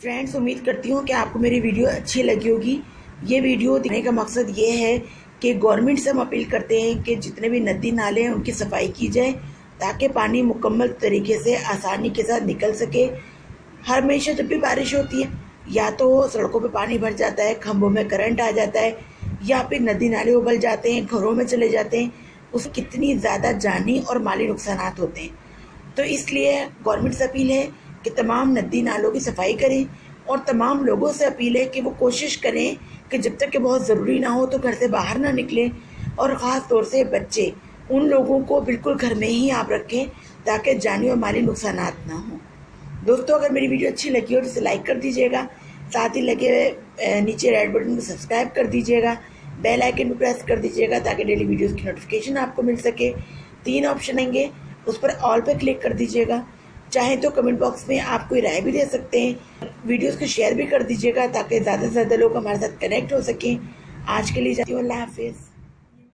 Friends उम्मीद करती हूँ कि आपको मेरी वीडियो अच्छी लगी होगी। ये वीडियो देखने का मकसद ये है कि गवर्नमेंट से हम अपील करते हैं कि जितने भी नदी नाले हैं, उनकी सफ़ाई की जाए, ताकि पानी मुकम्मल तरीके से, आसानी के साथ निकल सके। हर हमेशा जब भी बारिश होती है, या तो सड़कों पे पानी भर जाता है खम्भों में करंट आ जाता है, या फिर नदी नाले उबल जाते हैं, घरों में चले जाते हैं, उसमें कितनी ज़्यादा जानी और माली नुकसान होते हैं। तो इसलिए गवर्नमेंट से अपील है कि तमाम नदी नालों की सफ़ाई करें और तमाम लोगों से अपील है कि वो कोशिश करें कि जब तक कि बहुत ज़रूरी ना हो तो घर से बाहर ना निकलें और ख़ास तौर से बच्चे, उन लोगों को बिल्कुल घर में ही आप रखें ताकि जानी और माली नुकसान ना हो। दोस्तों, अगर मेरी वीडियो अच्छी लगी हो तो इसे लाइक कर दीजिएगा। साथ ही लगे नीचे रेड बटन को सब्सक्राइब कर दीजिएगा। बेल आइकन भी प्रेस कर दीजिएगा ताकि डेली वीडियोस की नोटिफिकेशन आपको मिल सके। तीन ऑप्शन आएँगे, उस पर ऑल पे क्लिक कर दीजिएगा। चाहे तो कमेंट बॉक्स में आप कोई राय भी दे सकते हैं। वीडियोस को शेयर भी कर दीजिएगा ताकि ज़्यादा से ज़्यादा लोग हमारे साथ कनेक्ट हो सकें। आज के लिए जाती हूँ, अल्लाह हाफिज़।